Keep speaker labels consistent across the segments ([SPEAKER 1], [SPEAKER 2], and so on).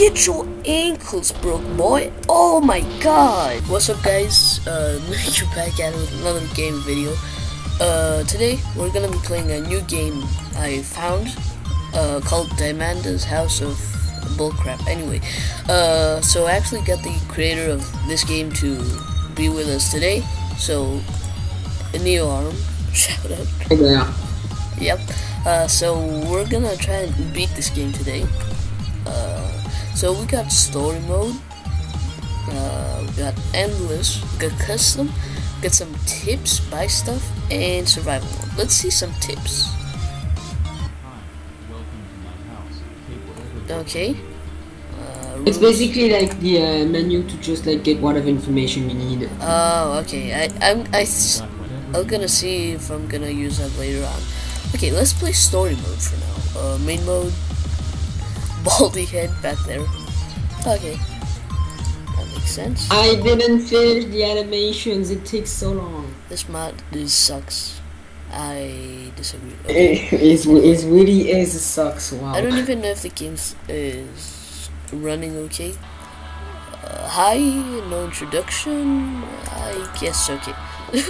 [SPEAKER 1] get your ankles broke, boy. Oh my god. What's up, guys? Uh, you back at another game video. Uh, today we're gonna be playing a new game I found, uh, called Diamanda's House of Bullcrap. Anyway, uh, so I actually got the creator of this game to be with us today. So, Neo Arm, shout out.
[SPEAKER 2] Yeah.
[SPEAKER 1] Yep. Uh, so we're gonna try and beat this game today. Uh, so we got story mode. Uh, we got endless. We got custom. We got some tips, buy stuff, and survival mode. Let's see some tips. Okay. Uh,
[SPEAKER 2] It's basically like the uh, menu to just like get whatever information we need.
[SPEAKER 1] Oh, okay. I, I'm, I, I'm gonna see if I'm gonna use that later on. Okay, let's play story mode for now. Uh, main mode. Baldi head back there. Okay. That makes sense.
[SPEAKER 2] I didn't finish the animations. It takes so long.
[SPEAKER 1] This mod this sucks. I disagree. Okay.
[SPEAKER 2] It, it's, it really is sucks. Wow.
[SPEAKER 1] I don't even know if the game is running okay. Uh, hi, no introduction. I guess okay.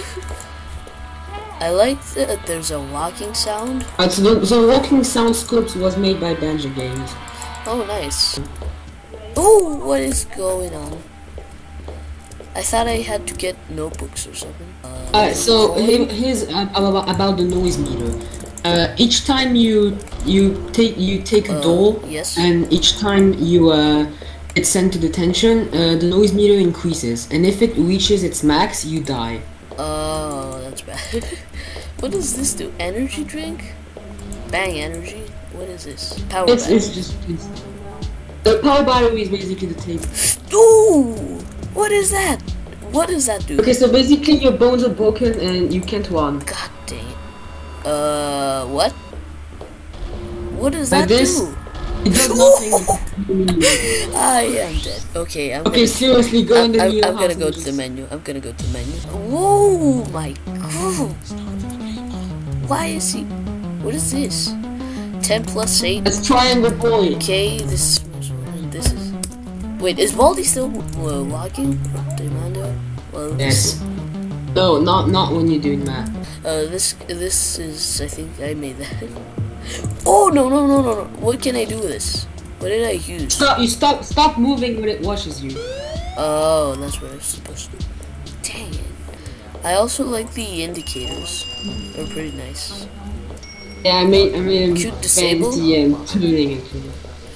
[SPEAKER 1] I like that there's a walking sound.
[SPEAKER 2] Uh, so the, so Walking Sound Scopes was made by Banjo Games.
[SPEAKER 1] Oh, nice. Oh, what is going on? I thought I had to get notebooks or something. Uh,
[SPEAKER 2] Uh, so he- here's uh, about, the noise meter. Uh, each time you you take you take a
[SPEAKER 1] Uh,
[SPEAKER 2] doll,
[SPEAKER 1] yes.
[SPEAKER 2] and each time you uh, it's sent to detention, uh, the noise meter increases, and if it reaches its max, you die.
[SPEAKER 1] Oh, that's bad. what does this do? Energy drink? Bang energy? What is this? Power
[SPEAKER 2] It's,
[SPEAKER 1] battery.
[SPEAKER 2] it's just the power battery is basically the tape.
[SPEAKER 1] Ooh! What is that? What does that do?
[SPEAKER 2] Okay, so basically your bones are broken and you can't run.
[SPEAKER 1] God dang it. Uh, what? What does
[SPEAKER 2] Like
[SPEAKER 1] that
[SPEAKER 2] this?
[SPEAKER 1] do?
[SPEAKER 2] It does nothing.
[SPEAKER 1] I am dead. Okay, I'm
[SPEAKER 2] okay,
[SPEAKER 1] gonna,
[SPEAKER 2] seriously, go in
[SPEAKER 1] I'm,
[SPEAKER 2] the
[SPEAKER 1] I'm, I'm gonna go to the menu. I'm gonna go to the menu. Whoa, my god. Why is he? What is this? 10 plus 8.
[SPEAKER 2] It's triangle boy.
[SPEAKER 1] Okay, this this is. Wait, is Baldi still uh, walking? Demando? Well,
[SPEAKER 2] Yes. No, not not when you're doing that.
[SPEAKER 1] Uh, this this is. I think I made that. Oh no no no no no! What can I do with this? What did I use?
[SPEAKER 2] Stop! You stop! Stop moving when it washes you.
[SPEAKER 1] Oh, that's what I was supposed to. do. Dang it! I also like the indicators. They're pretty nice.
[SPEAKER 2] Yeah, I made I made
[SPEAKER 1] Cute disable?
[SPEAKER 2] fancy and tuning it.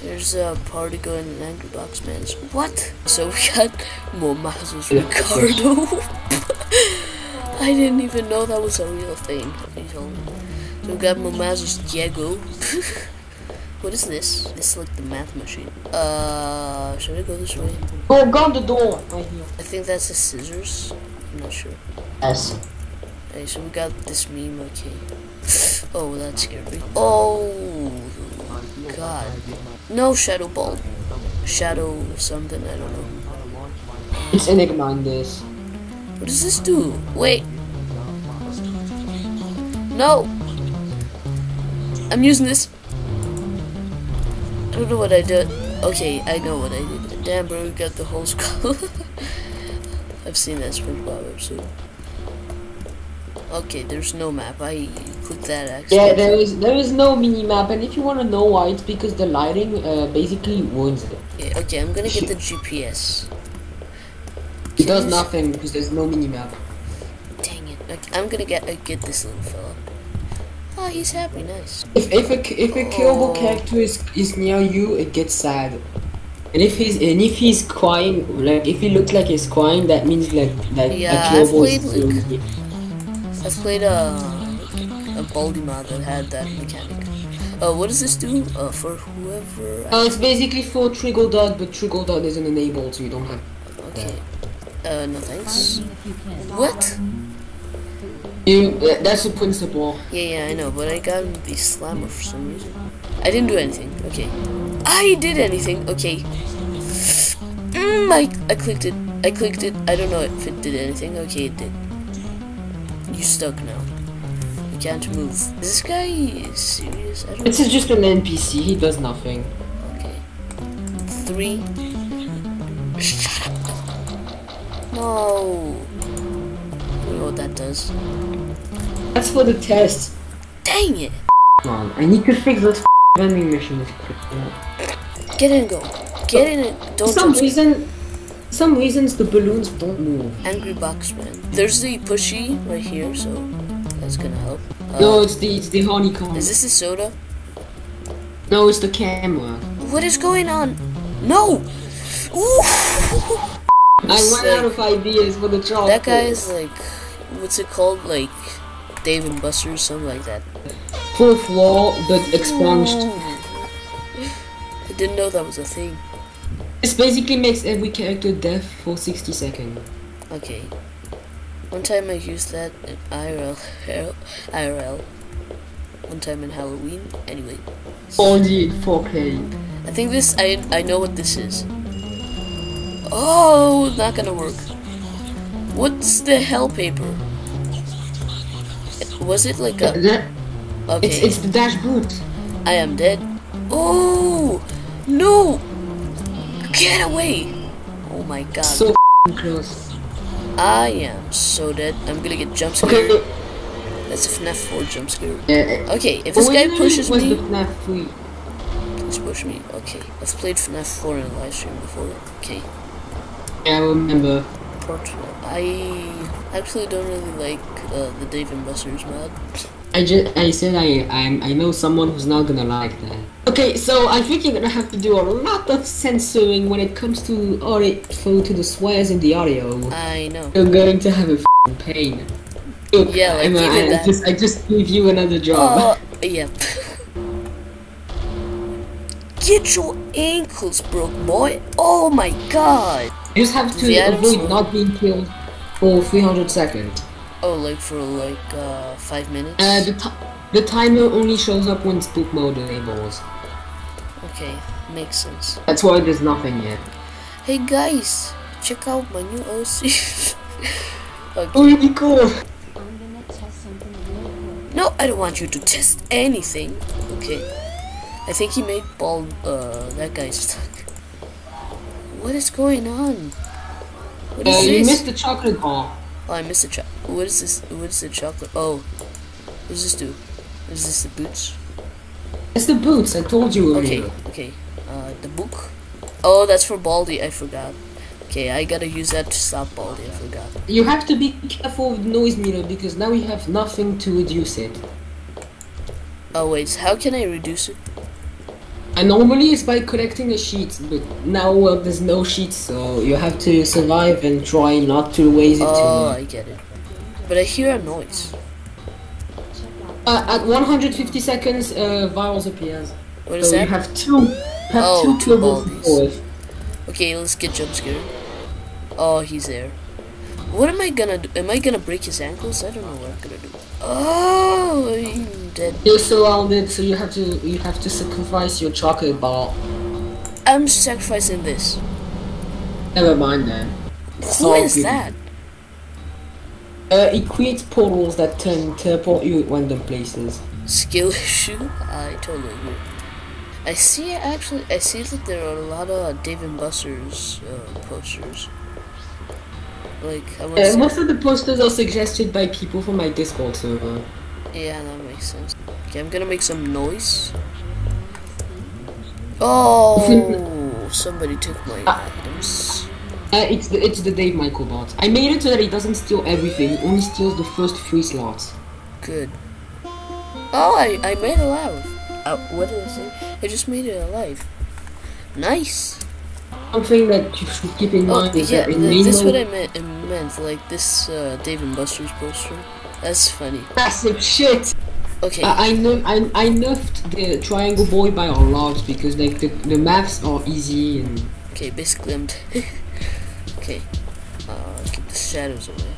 [SPEAKER 1] There's a party going in Angry Box Man. What? So we got Momazo's Ricardo. I didn't even know that was a real thing. He told me. So we got Momazo's Diego. what is this? This is like the math machine. Uh, should I go this way?
[SPEAKER 2] Oh, guard the door right here.
[SPEAKER 1] I think that's the scissors. I'm not sure.
[SPEAKER 2] Yes.
[SPEAKER 1] Okay, so we got this meme, okay. Oh, that scared me. Oh, God. No Shadow Ball. Shadow something, I don't know.
[SPEAKER 2] It's Enigma in this.
[SPEAKER 1] What does this do? Wait. No. I'm using this. I don't know what I did. Okay, I know what I did. Damn, bro, we got the whole skull. I've seen that SpongeBob episode. Okay, there's no map. I clicked that
[SPEAKER 2] Yeah, there is there is no mini map, and if you want to know why, it's because the lighting uh, basically ruins it.
[SPEAKER 1] Yeah, okay, I'm gonna get the GPS.
[SPEAKER 2] It does
[SPEAKER 1] Can you-
[SPEAKER 2] nothing because there's no mini map.
[SPEAKER 1] Dang it! Like, I'm gonna get uh, get this little fella. Oh, he's happy. Nice.
[SPEAKER 2] If if a if a killable
[SPEAKER 1] Oh.
[SPEAKER 2] character is is near you, it gets sad. And if he's and if he's crying, like if he looks like he's crying, that means like like
[SPEAKER 1] Yeah,
[SPEAKER 2] a
[SPEAKER 1] I've
[SPEAKER 2] killable
[SPEAKER 1] played, like-
[SPEAKER 2] here.
[SPEAKER 1] I've played a Baldi mod that had that mechanic. Uh, what does this do? Uh, for whoever.
[SPEAKER 2] Uh, it's basically for Triggle Dot, but Triggle Dot isn't enabled, so you don't have.
[SPEAKER 1] Okay. Uh, no thanks. What?
[SPEAKER 2] You, that- that's the principle.
[SPEAKER 1] Yeah, yeah, I know, but I got the slammer for some reason. I didn't do anything. Okay. I did anything. Okay. Mm, I, I clicked it. I clicked it. I don't know if it did anything. Okay, it did. You stuck now. Can't move. Is this guy is serious? I don't
[SPEAKER 2] This is just an NPC. He does nothing.
[SPEAKER 1] Okay. three. Shut up. No. I don't know what that does.
[SPEAKER 2] That's for the test.
[SPEAKER 1] Dang it.
[SPEAKER 2] On, I need to fix those vending machines.
[SPEAKER 1] Get in and go. Get in and
[SPEAKER 2] For
[SPEAKER 1] don't
[SPEAKER 2] some reason, some reasons the balloons don't move.
[SPEAKER 1] Angry Boxman. There's the pushy right here, so that's gonna help. Uh,
[SPEAKER 2] no, it's the it's the honeycomb.
[SPEAKER 1] Is this the soda?
[SPEAKER 2] No, it's the camera.
[SPEAKER 1] What is going on? No! Ooh!
[SPEAKER 2] I ran out of ideas for the chocolate.
[SPEAKER 1] That guy is like, what's it called? Like Dave and Buster's, or something like that.
[SPEAKER 2] fourth wall, but expunged.
[SPEAKER 1] I didn't know that was a thing.
[SPEAKER 2] This basically makes every character deaf for 60 seconds.
[SPEAKER 1] Okay. One time I used that in IRL. IRL. One time in Halloween. Anyway.
[SPEAKER 2] Only in 4K.
[SPEAKER 1] I think this, I, I know what this is. Oh, not gonna work. What's the hell paper? Was it like a, okay.
[SPEAKER 2] It's it's the dash boot.
[SPEAKER 1] I am dead. Oh no! Get away! Oh my god.
[SPEAKER 2] So close.
[SPEAKER 1] I am so dead. I'm gonna get jump scared.
[SPEAKER 2] Okay.
[SPEAKER 1] That's a FNAF 4 jump scare.
[SPEAKER 2] Yeah.
[SPEAKER 1] Okay, if this guy pushes me,
[SPEAKER 2] FNAF 3.
[SPEAKER 1] please push me. Okay, I've played FNAF 4 in a live stream before. Okay,
[SPEAKER 2] Yeah, I remember.
[SPEAKER 1] Portal. I actually don't really like uh, the Dave and Buster's mod.
[SPEAKER 2] I just I said I I'm, I know someone who's not gonna like that. Okay, so I think you're gonna have to do a lot of censoring when it comes to audio to the swears in the audio.
[SPEAKER 1] I know.
[SPEAKER 2] You're going to have a f***ing pain. Look,
[SPEAKER 1] Yeah, like
[SPEAKER 2] I'm,
[SPEAKER 1] you
[SPEAKER 2] uh, I
[SPEAKER 1] that.
[SPEAKER 2] just I just gave you another job.
[SPEAKER 1] Oh, yep. Get your ankles broke, boy. Oh my god.
[SPEAKER 2] you just have to avoid not being killed for 300 seconds.
[SPEAKER 1] Oh, like for like uh five minutes.
[SPEAKER 2] Uh, the, ti the timer only shows up when spook mode enables.
[SPEAKER 1] okay, makes sense.
[SPEAKER 2] That's why there's nothing yet.
[SPEAKER 1] Hey guys, check out my new OC. okay.
[SPEAKER 2] Oh, it'd cool.
[SPEAKER 3] I'm gonna test something real.
[SPEAKER 1] No, I don't want you to test anything. Okay. I think he made ball. Uh, that guy stuck. What is going on? What
[SPEAKER 2] Uh,
[SPEAKER 1] is
[SPEAKER 2] you missed the chocolate bar.
[SPEAKER 1] Oh, I missed the cho- What is this? What is the chocolate? Oh, what does this do? Is this the boots?
[SPEAKER 2] It's the boots. I told you
[SPEAKER 1] Okay, okay. Uh, the book. Oh, that's for Baldi. I forgot. Okay, I gotta use that to stop Baldi. I forgot.
[SPEAKER 2] You have to be careful with noise meter because now we have nothing to reduce it.
[SPEAKER 1] Oh wait, how can I reduce it?
[SPEAKER 2] And normally it's by collecting a sheet, but now uh, there's no sheets, so you have to survive and try not to waste it
[SPEAKER 1] Oh. I get it. But I hear a noise.
[SPEAKER 2] Uh, at 150 seconds, uh, virus appears.
[SPEAKER 1] What is
[SPEAKER 2] so
[SPEAKER 1] that?
[SPEAKER 2] you have two, have
[SPEAKER 1] Oh,
[SPEAKER 2] two
[SPEAKER 1] two
[SPEAKER 2] levels to
[SPEAKER 1] baldies.
[SPEAKER 2] go with.
[SPEAKER 1] Okay, let's get jump scared. Oh, he's there. What am I gonna do? Am I gonna break his ankles? I don't know what I'm gonna do. Oh, I'm dead.
[SPEAKER 2] You're surrounded, so you have to you have to sacrifice your chocolate bar.
[SPEAKER 1] I'm sacrificing this.
[SPEAKER 2] Never mind then.
[SPEAKER 1] Who is
[SPEAKER 2] good.
[SPEAKER 1] that?
[SPEAKER 2] Uh, it creates portals that can teleport you at random places.
[SPEAKER 1] Skill issue? I totally agree. I see actually. I see that there are a lot of Dave and Buster's uh, posters. Like
[SPEAKER 2] Uh, most of the posters are suggested by people from my Discord server.
[SPEAKER 1] Yeah, that makes sense. Okay, I'm gonna make some noise. Oh, somebody took my items.
[SPEAKER 2] Uh, it's the it's the Dave Michael bot. I made it so that he doesn't steal everything. He only steals the first three slots.
[SPEAKER 1] Good. Oh, I, I made it alive. Uh, what did I say? I just made it alive. Nice.
[SPEAKER 2] Something that you should keep in
[SPEAKER 1] Oh,
[SPEAKER 2] mind is
[SPEAKER 1] yeah,
[SPEAKER 2] that in
[SPEAKER 1] th- this what I meant, I meant. Like this uh, Dave and Buster's poster. That's funny.
[SPEAKER 2] massive shit.
[SPEAKER 1] Okay.
[SPEAKER 2] I I, ner- I I nerfed the Triangle Boy by a lot because like the the maps are easy and
[SPEAKER 1] Okay, basically I'm. Okay. Uh, keep the shadows away.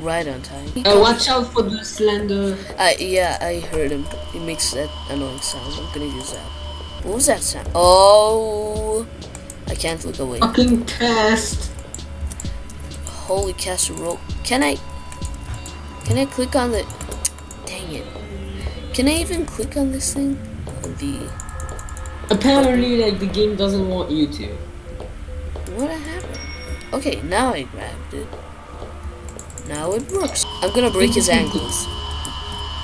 [SPEAKER 1] Right on time.
[SPEAKER 2] uh, watch out for the slender.
[SPEAKER 1] I yeah, I heard him. He makes that annoying sound. I'm gonna use that. What was that sound? Oh, I can't look away.
[SPEAKER 2] Fucking test.
[SPEAKER 1] Holy casserole! Can I? Can I click on the? Dang it! Can I even click on this thing? The
[SPEAKER 2] Apparently, like the game doesn't want you to.
[SPEAKER 1] What happened? Okay, now I grabbed it. Now it works. I'm gonna break his ankles.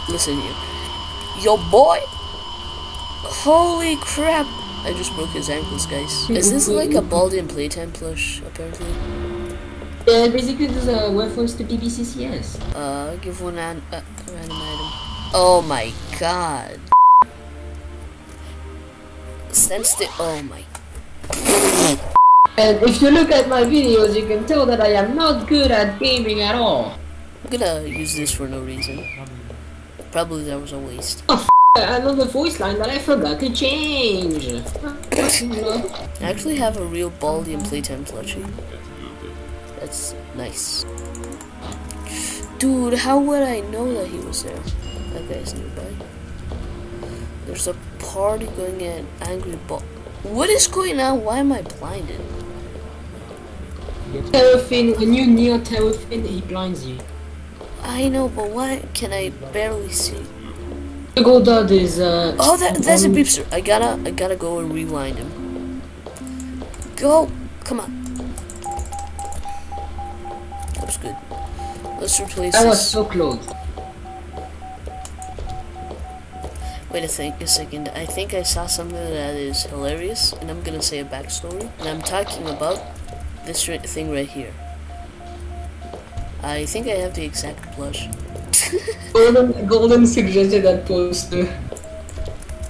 [SPEAKER 1] Listen you. Yo, boy! Holy crap! I just broke his ankles, guys. Is this like a Baldi and Playtime plush, apparently?
[SPEAKER 2] Yeah, basically there's a reference to PBCCS.
[SPEAKER 1] Uh, give one an uh, random item. Oh my god. Sense the- oh my.
[SPEAKER 2] And if you look at my videos, you can tell that I am not good at gaming at all.
[SPEAKER 1] I'm gonna use this for no reason. Probably that was a waste.
[SPEAKER 2] Another voice line that I forgot to change.
[SPEAKER 1] I actually have a real Baldi and Playtime plushie. That's nice. Dude, how would I know that he was there? That guy's nearby. There's a party going at Angry Ball. What is going on? Why am I blinded?
[SPEAKER 2] Terrafin, when you near Terrafin, he blinds you.
[SPEAKER 1] I know, but why can I barely see?
[SPEAKER 2] Gold dot is uh.
[SPEAKER 1] Oh, that, that's a beepster. I gotta, I gotta go and rewind him. Go, come on. That was good. Let's replace
[SPEAKER 2] That was
[SPEAKER 1] this.
[SPEAKER 2] so close.
[SPEAKER 1] Wait a, think, a second. I think I saw something that is hilarious, and I'm gonna say a backstory. And I'm talking about this thing right here. I think I have the exact blush.
[SPEAKER 2] Golden, Golden suggested that poster.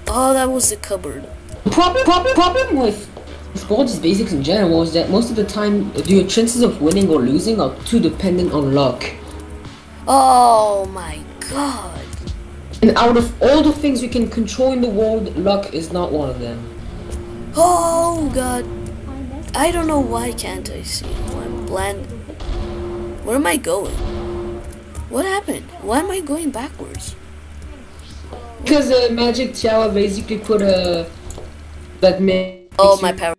[SPEAKER 1] Oh, that was the cupboard.
[SPEAKER 2] Problem, problem, problem with sports basics in general is that most of the time your chances of winning or losing are too dependent on luck.
[SPEAKER 1] Oh my god.
[SPEAKER 2] And out of all the things you can control in the world, luck is not one of them.
[SPEAKER 1] Oh god. I don't know why can't I see. I'm blind. Where am I going? What happened? Why am I going backwards?
[SPEAKER 2] Because uh, Magic Tower basically put a that makes
[SPEAKER 1] Oh, my power.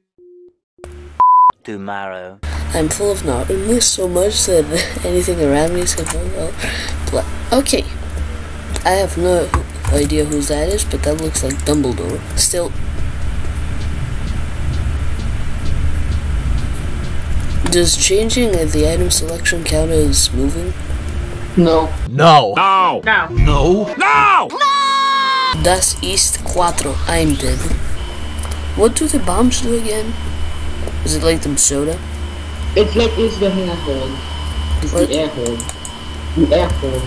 [SPEAKER 4] tomorrow.
[SPEAKER 1] I'm full of naughtiness so much that anything around me is going well. But Okay. I have no idea who that is, but that looks like Dumbledore. Still. Does changing the item selection count as moving?
[SPEAKER 2] No.
[SPEAKER 5] No. No. No. No. No.
[SPEAKER 1] Das ist cuatro. I'm dead. What do the bombs do again? Is it like them soda?
[SPEAKER 2] It's like it's the air horn. It's
[SPEAKER 1] What?
[SPEAKER 2] the air horn. The air horn.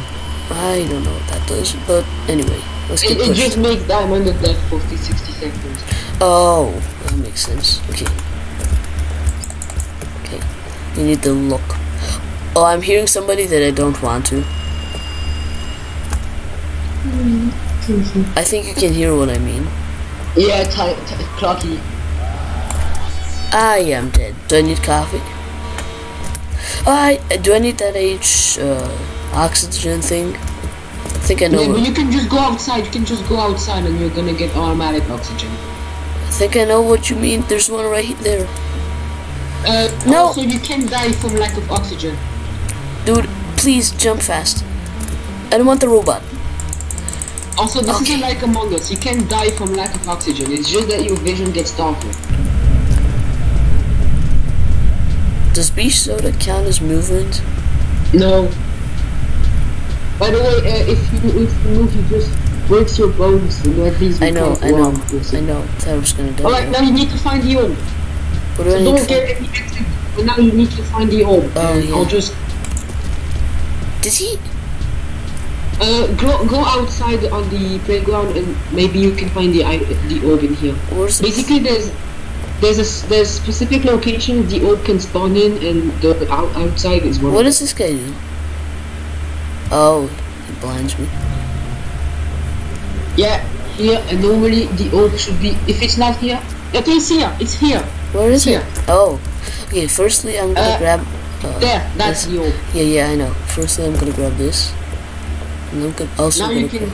[SPEAKER 1] I don't know what that does, but anyway, let's
[SPEAKER 2] It,
[SPEAKER 1] get
[SPEAKER 2] it
[SPEAKER 1] pushed.
[SPEAKER 2] just makes diamond the death for 50, 60 seconds.
[SPEAKER 1] Oh, that makes sense. Okay. Okay. You need the look. Oh, I'm hearing somebody that I don't want to. I think you can hear what I mean.
[SPEAKER 2] Yeah, ty- clocky.
[SPEAKER 1] I am dead. Do I need coffee? I do I need that H uh, oxygen thing? I think I know.
[SPEAKER 2] Yeah, but you can just go outside. You can just go outside and you're gonna get automatic oxygen.
[SPEAKER 1] I think I know what you mean. There's one right there,
[SPEAKER 2] Uh,
[SPEAKER 1] No.
[SPEAKER 2] Also, you can die from lack of oxygen.
[SPEAKER 1] Dude. Please jump fast. I don't want the robot.
[SPEAKER 2] Also, this
[SPEAKER 1] Okay.
[SPEAKER 2] isn't like Among Us. You can't die from lack of oxygen. It's just that your vision gets darker.
[SPEAKER 1] Does beach soda count as movement?
[SPEAKER 2] No. By the way, uh, if you if you move, you just breaks your bones. You know, at least
[SPEAKER 1] I know, I know, I know. I was gonna die.
[SPEAKER 2] Alright, now you need to find the orb.
[SPEAKER 1] What do I
[SPEAKER 2] So
[SPEAKER 1] need
[SPEAKER 2] don't
[SPEAKER 1] to
[SPEAKER 2] get any exit. But now you need to find the orb.
[SPEAKER 1] Oh, yeah.
[SPEAKER 2] I'll just
[SPEAKER 1] Did he?
[SPEAKER 2] uh go go outside on the playground and maybe you can find the the orb in here.
[SPEAKER 1] Where's
[SPEAKER 2] Basically, there's there's a there's specific location the orb can spawn in, and the out, outside is one.
[SPEAKER 1] What does this guy do? Oh, he blinds me.
[SPEAKER 2] Yeah, here and normally the orb should be if it's not here. Okay, it's here. It's here.
[SPEAKER 1] Where is
[SPEAKER 2] Here.
[SPEAKER 1] it? Oh, okay. Firstly, I'm gonna
[SPEAKER 2] Uh,
[SPEAKER 1] grab. Uh,
[SPEAKER 2] There, that's
[SPEAKER 1] this.
[SPEAKER 2] the orb.
[SPEAKER 1] Yeah, yeah, I know. Firstly, I'm gonna grab this. And I'm gonna, also
[SPEAKER 2] Now
[SPEAKER 1] gonna
[SPEAKER 2] you can.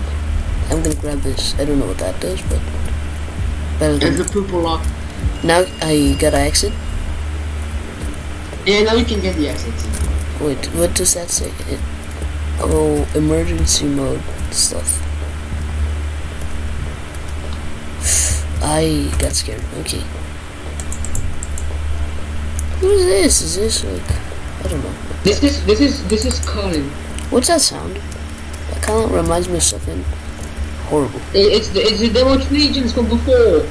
[SPEAKER 1] I'm gonna grab this. I don't know what that does, but better
[SPEAKER 2] There's
[SPEAKER 1] than
[SPEAKER 2] a purple lock.
[SPEAKER 1] now. I gotta exit.
[SPEAKER 2] Yeah, now you can get the exit.
[SPEAKER 1] Wait, what does that say? It, oh, emergency mode stuff. I got scared. Okay. What is this? Is this like I don't know.
[SPEAKER 2] This is this is this is Colin.
[SPEAKER 1] What's that sound? That kind of reminds me of something horrible.
[SPEAKER 2] I- It's the it's the Demo Legions from before.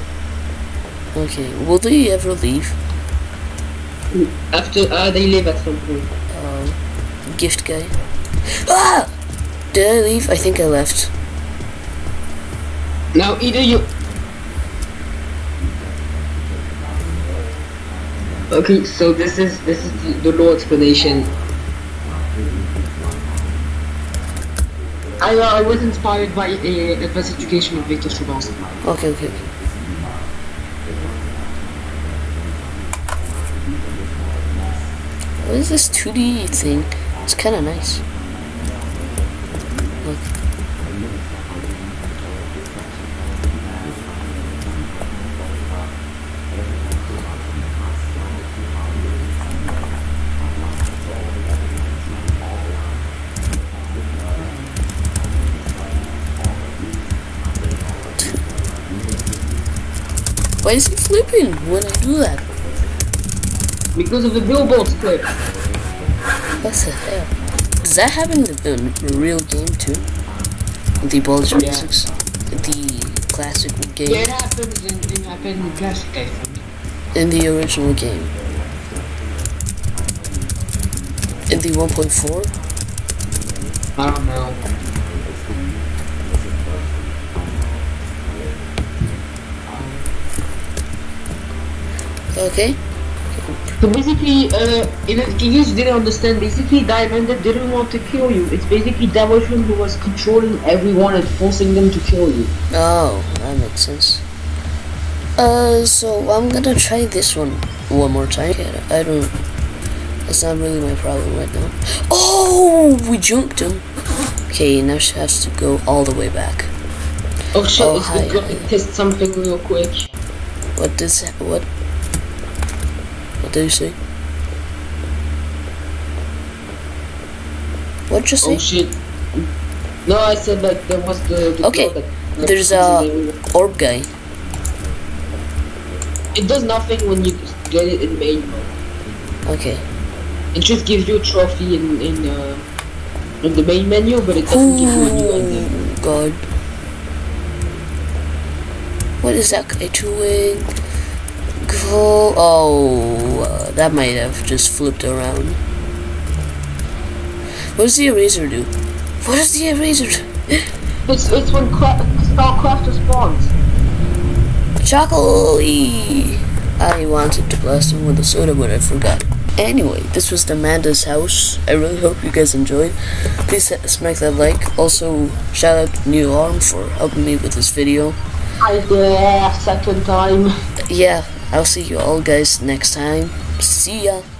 [SPEAKER 1] Okay, will they ever leave?
[SPEAKER 2] After uh, they leave at some point.
[SPEAKER 1] Uh, gift guy. Ah! Did I leave? I think I left.
[SPEAKER 2] Now either you. Okay, so this is this is the, the law explanation. I uh, I was inspired by uh, Advanced Education of Victor Stravinsky.
[SPEAKER 1] Okay, okay, okay. What is this 2D thing? It's kind of nice. Why is he flipping when I do that?
[SPEAKER 2] Because of the billboard clip.
[SPEAKER 1] What the hell? Does that happen in the, the real game too? The Baldur's
[SPEAKER 2] Yeah.
[SPEAKER 1] 6? The classic game?
[SPEAKER 2] Yeah, it happens in it happened in classic I think.
[SPEAKER 1] In the original game? In the 1.4?
[SPEAKER 2] I don't know.
[SPEAKER 1] Okay.
[SPEAKER 2] So basically, uh, case you didn't understand, basically Diamond didn't want to kill you. It's basically Devotion who was controlling everyone and forcing them to kill you.
[SPEAKER 1] Oh, that makes sense. Uh, so I'm gonna try this one one more time. I don't. That's not really my problem right now. Oh, we jumped him. Okay, now she has to go all the way back.
[SPEAKER 2] Oh shit,
[SPEAKER 1] Oh,
[SPEAKER 2] it's
[SPEAKER 1] hi,
[SPEAKER 2] test something real quick.
[SPEAKER 1] What does that? What? You say? What you say?
[SPEAKER 2] Oh shit. No, I said like there was the, the
[SPEAKER 1] Okay,
[SPEAKER 2] that, like,
[SPEAKER 1] There's a orb guy.
[SPEAKER 2] It does nothing when you get it in main mode.
[SPEAKER 1] Okay.
[SPEAKER 2] It just gives you a trophy in in uh, in the main menu, but it doesn't give you a new.
[SPEAKER 1] Oh God. What is that guy doing? Go. Oh, that might have just flipped around. What does the eraser do? What does the eraser do?
[SPEAKER 2] It's it's when cra- Starcraft spawns.
[SPEAKER 1] Chocolate! I wanted to blast him with a soda, but I forgot. Anyway, this was Amanda's house. I really hope you guys enjoyed. Please smack that like. Also, shout out to Neo Arm for helping me with this video.
[SPEAKER 2] I dare second time.
[SPEAKER 1] Yeah, I'll see you all guys next time. See ya.